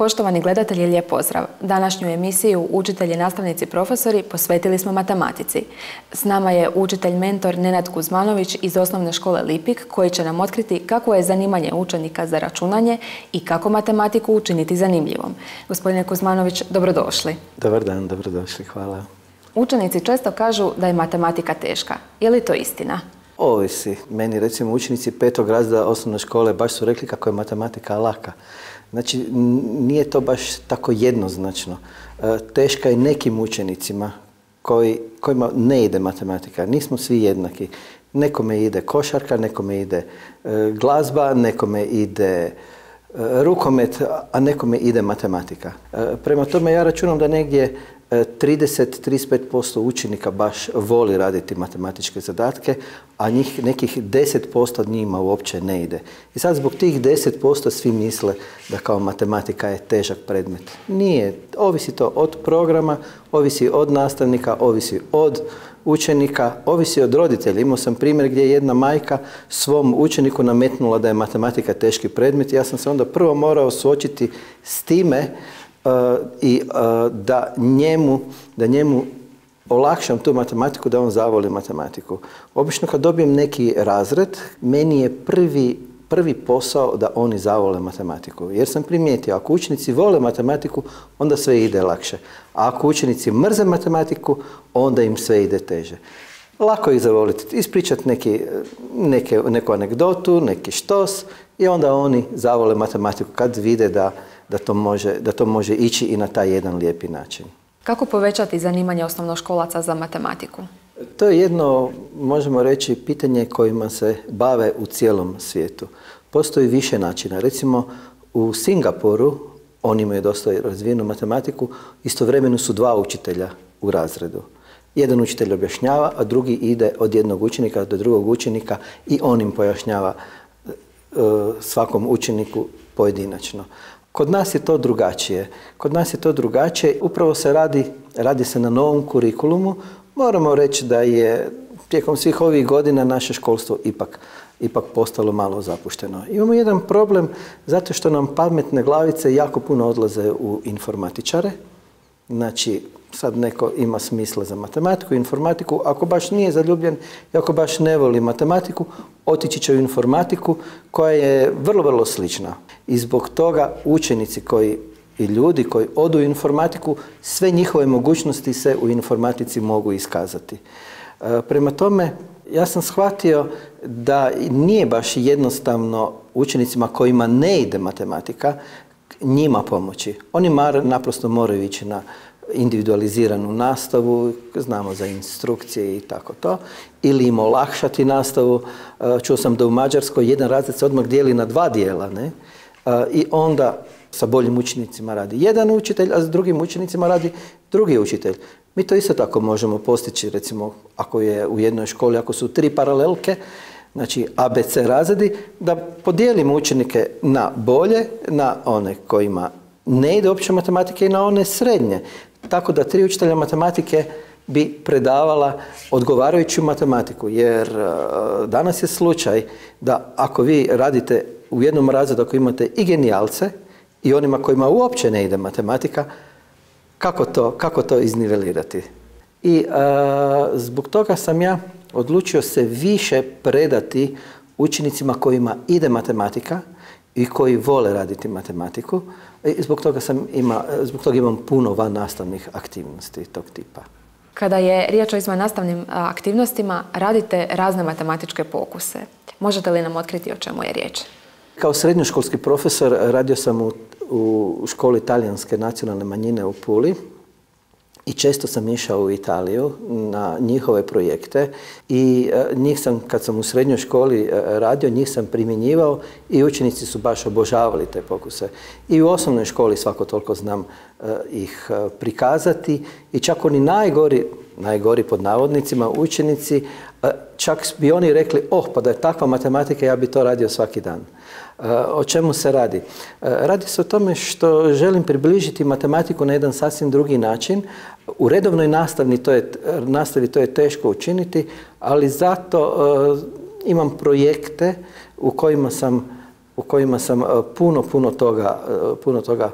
Poštovani gledatelji, lijep pozdrav. Današnju emisiju Učitelji, nastavnici, profesori posvetili smo matematici. S nama je učitelj mentor Nenad Kuzmanović iz osnovne škole Lipik koji će nam otkriti kako je zanimanje učenika za računanje i kako matematiku učiniti zanimljivom. Gospodine Kuzmanović, dobrodošli. Dobar dan, dobrodošli, hvala. Učenici često kažu da je matematika teška. Je li to istina? Ovisi. Meni recimo učenici petog razreda osnovne škole baš su rekli kako je matematika laka. Znači, nije to baš tako jednoznačno. E, teška je nekim učenicima koji, kojima ne ide matematika. Nismo svi jednaki. Nekome ide košarka, nekome ide e, glazba, nekome ide rukomet, a nekome ide matematika. Prema tome ja računam da negdje 30-35% učenika baš voli raditi matematičke zadatke, a njih nekih 10% njima uopće ne ide. I sad zbog tih 10% svi misle da kao matematika je težak predmet. Nije. Ovisi to od programa, ovisi od nastavnika, ovisi od učenika, ovisi od roditelja. Imao sam primjer gdje je jedna majka svom učeniku nametnula da je matematika teški predmet. Ja sam se onda prvo morao suočiti s time i da njemu, da njemu olakšam tu matematiku, da on zavoli matematiku. Obično kad dobijem neki razred, meni je prvi, prvi posao da oni zavole matematiku. Jer sam primijetio, ako učenici vole matematiku, onda sve ide lakše. A ako učenici mrze matematiku, onda im sve ide teže. Lako ih zavoliti, ispričati neki, neke, neku anegdotu, neki štos i onda oni zavole matematiku kad vide da, da to, može, da to može ići i na taj jedan lijepi način. Kako povećati zanimanje osnovnoškolaca za matematiku? To je jedno, možemo reći, pitanje kojima se bave u cijelom svijetu. Postoji više načina. Recimo, u Singapuru, oni imaju dosta razvijenu matematiku, istovremeno su dva učitelja u razredu. Jedan učitelj objašnjava, a drugi ide od jednog učenika do drugog učenika i on im pojašnjava e, svakom učeniku pojedinačno. Kod nas je to drugačije. Kod nas je to drugačije. Upravo se radi, radi se na novom kurikulumu. Moramo reći da je tijekom svih ovih godina naše školstvo ipak, ipak postalo malo zapušteno. Imamo jedan problem zato što nam pametne glavice jako puno odlaze u informatičare. Znači, sad neko ima smisla za matematiku, informatiku, ako baš nije zaljubljen i ako baš ne voli matematiku, otići će u informatiku koja je vrlo, vrlo slična. I zbog toga učenici koji i ljudi koji odu u informatiku, sve njihove mogućnosti se u informatici mogu iskazati. E, prema tome, ja sam shvatio da nije baš jednostavno učenicima kojima ne ide matematika, njima pomoći. Oni naprosto moraju ići na individualiziranu nastavu, znamo za instrukcije i tako to, ili im olakšati nastavu. E, čuo sam da u Mađarskoj jedan razred se odmah dijeli na dva dijela, ne? E, I onda sa boljim učenicima radi jedan učitelj, a s drugim učenicima radi drugi učitelj. Mi to isto tako možemo postići, recimo, ako je u jednoj školi, ako su tri paralelke, znači ABC razredi, da podijelimo učenike na bolje, na one kojima ne ide opća matematika i na one srednje. Tako da tri učitelja matematike bi predavala odgovarajuću matematiku, jer e, danas je slučaj da ako vi radite u jednom razredu, ako imate i genijalce i onima kojima uopće ne ide matematika, kako to, kako to iznivelirati? I e, zbog toga sam ja odlučio se više predati učenicima kojima ide matematika i koji vole raditi matematiku, i zbog toga, sam ima, zbog toga imam puno van nastavnih aktivnosti tog tipa. Kada je riječ o izvan nastavnim aktivnostima, radite razne matematičke pokuse. Možete li nam otkriti o čemu je riječ? Kao srednjoškolski profesor radio sam u, u školi talijanske nacionalne manjine u Puli i često sam išao u Italiju na njihove projekte i e, njih sam, kad sam u srednjoj školi e, radio, njih sam primjenjivao i učenici su baš obožavali te pokuse. I u osnovnoj školi svako toliko znam e, ih prikazati i čak oni najgori, najgori pod navodnicima, učenici, čak bi oni rekli, oh, pa da je takva matematika, ja bi to radio svaki dan. O čemu se radi? Radi se o tome što želim približiti matematiku na jedan sasvim drugi način. U redovnoj nastavi to je, nastavi to je teško učiniti, ali zato imam projekte u kojima sam u kojima sam puno, puno toga, puno toga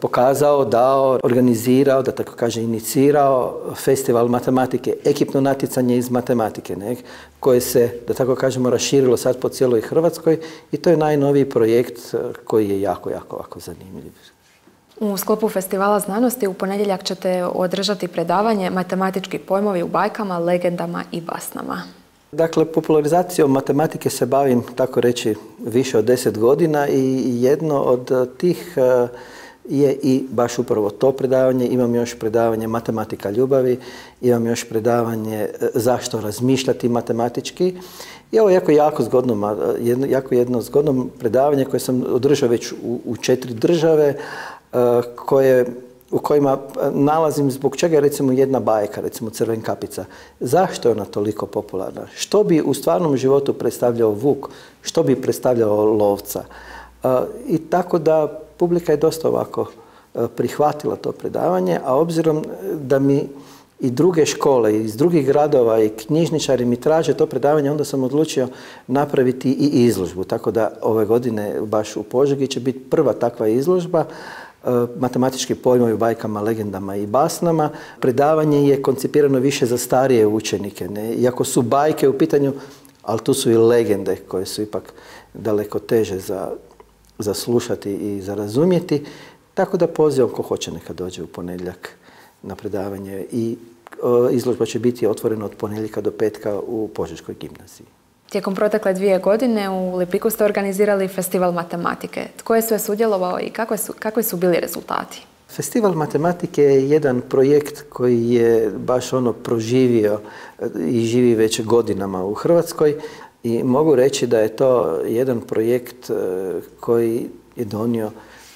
pokazao, dao, organizirao, da tako kaže, inicirao festival matematike, ekipno natjecanje iz matematike, ne, koje se, da tako kažemo, raširilo sad po cijeloj Hrvatskoj i to je najnoviji projekt koji je jako, jako, jako zanimljiv. U sklopu Festivala znanosti u ponedjeljak ćete održati predavanje Matematički pojmovi u bajkama, legendama i basnama. Dakle, popularizacijom matematike se bavim, tako reći, više od deset godina i jedno od tih eh, je i baš upravo to predavanje. Imam još predavanje matematika ljubavi, imam još predavanje eh, zašto razmišljati matematički. I ovo je jako, jako zgodno, jedno, jako jedno zgodno predavanje koje sam održao već u, u četiri države, E, koje, u kojima nalazim zbog čega je recimo jedna bajka, recimo Crven kapica. Zašto je ona toliko popularna? Što bi u stvarnom životu predstavljao vuk? Što bi predstavljao lovca? E, I tako da publika je dosta ovako e, prihvatila to predavanje, a obzirom da mi i druge škole iz drugih gradova i knjižničari mi traže to predavanje, onda sam odlučio napraviti i izložbu. Tako da ove godine baš u Požegi će biti prva takva izložba E, matematički pojmovi u bajkama, legendama i basnama. Predavanje je koncipirano više za starije učenike. Ne? Iako su bajke u pitanju, ali tu su i legende koje su ipak daleko teže za, za slušati i za razumjeti. Tako da pozivam ko hoće neka dođe u ponedjeljak na predavanje i e, izložba će biti otvorena od ponedjeljka do petka u Požeškoj gimnaziji. Tijekom protekle dvije godine u Lipiku ste organizirali festival matematike. Tko je sve sudjelovao i kakve su, kakvi su bili rezultati? Festival matematike je jedan projekt koji je baš ono proživio i živi već godinama u Hrvatskoj i mogu reći da je to jedan projekt e, koji je donio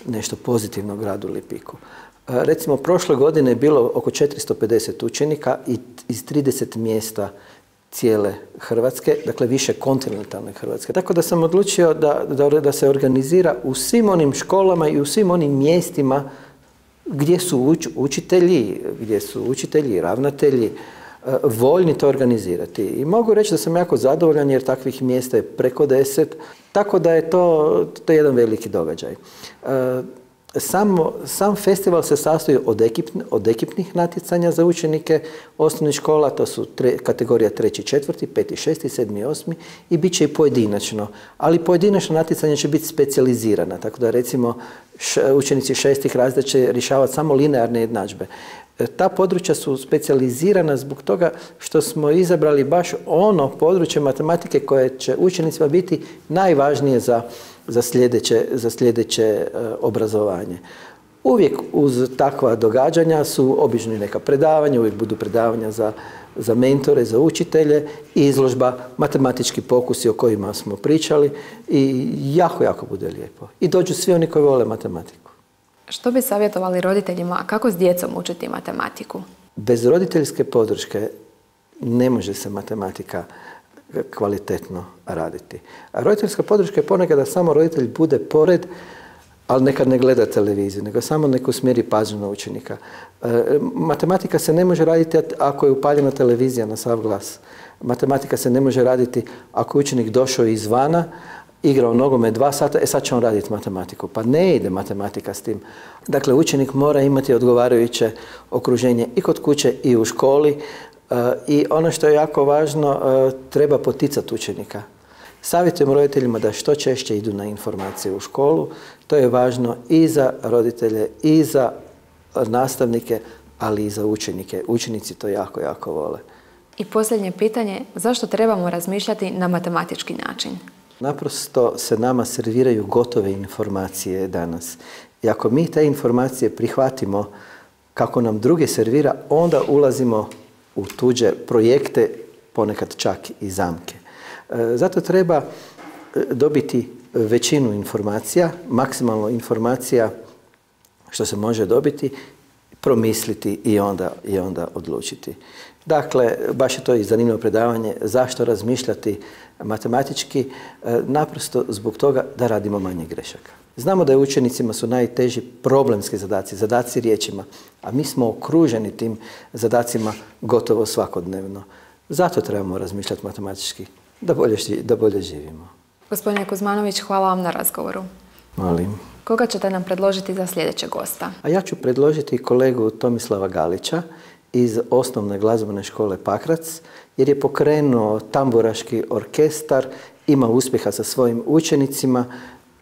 nešto pozitivno gradu Lipiku. E, recimo, prošle godine je bilo oko 450 učenika iz 30 mjesta cijele Hrvatske, dakle više kontinentalne Hrvatske. Tako da sam odlučio da, da, da se organizira u svim onim školama i u svim onim mjestima gdje su učitelji, gdje su učitelji i ravnatelji voljni to organizirati. I mogu reći da sam jako zadovoljan jer takvih mjesta je preko deset, tako da je to, to je jedan veliki događaj. Samo, sam festival se sastoji od, od ekipnih natjecanja za učenike osnovnih škola, to su tre, kategorija treći, četvrti, peti, šesti, sedmi, osmi i bit će i pojedinačno. Ali pojedinačno natjecanje će biti specijalizirana, tako da recimo učenici šestih razreda će rješavati samo linearne jednadžbe. E, ta područja su specijalizirana zbog toga što smo izabrali baš ono područje matematike koje će učenicima biti najvažnije za za sljedeće, za sljedeće e, obrazovanje. Uvijek uz takva događanja su obično neka predavanja, uvijek budu predavanja za, za mentore, za učitelje i izložba matematički pokusi o kojima smo pričali i jako, jako bude lijepo. I dođu svi oni koji vole matematiku. Što bi savjetovali roditeljima, kako s djecom učiti matematiku? Bez roditeljske podrške ne može se matematika kvalitetno raditi. A roditeljska podrška je ponekad da samo roditelj bude pored, ali nekad ne gleda televiziju, nego samo neko smjeri pažnju na učenika. E, matematika se ne može raditi ako je upaljena televizija na sav glas. Matematika se ne može raditi ako je učenik došao izvana, igrao nogome dva sata, e sad će on raditi matematiku. Pa ne ide matematika s tim. Dakle, učenik mora imati odgovarajuće okruženje i kod kuće i u školi, i ono što je jako važno, e, treba poticati učenika. Savjetujem roditeljima da što češće idu na informacije u školu. To je važno i za roditelje, i za nastavnike, ali i za učenike. Učenici to jako, jako vole. I posljednje pitanje, zašto trebamo razmišljati na matematički način? Naprosto se nama serviraju gotove informacije danas. I ako mi te informacije prihvatimo kako nam druge servira, onda ulazimo u tuđe projekte, ponekad čak i zamke. E, zato treba e, dobiti većinu informacija, maksimalno informacija što se može dobiti, promisliti i onda, i onda odlučiti. Dakle, baš je to i zanimljivo predavanje zašto razmišljati matematički, e, naprosto zbog toga da radimo manje grešaka. Znamo da je učenicima su najteži problemski zadaci, zadaci riječima, a mi smo okruženi tim zadacima gotovo svakodnevno. Zato trebamo razmišljati matematički, da bolje, da bolje živimo. Gospodine Kuzmanović, hvala vam na razgovoru. Molim. Koga ćete nam predložiti za sljedećeg gosta? A ja ću predložiti kolegu Tomislava Galića iz osnovne glazbene škole Pakrac, jer je pokrenuo tamburaški orkestar, ima uspjeha sa svojim učenicima,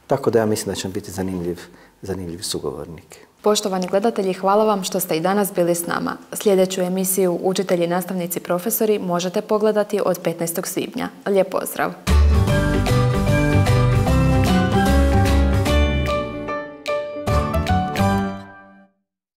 tako da ja mislim da će biti zanimljiv, zanimljiv sugovornik. Poštovani gledatelji, hvala vam što ste i danas bili s nama. Sljedeću emisiju Učitelji, nastavnici, profesori možete pogledati od 15. svibnja. Lijep pozdrav!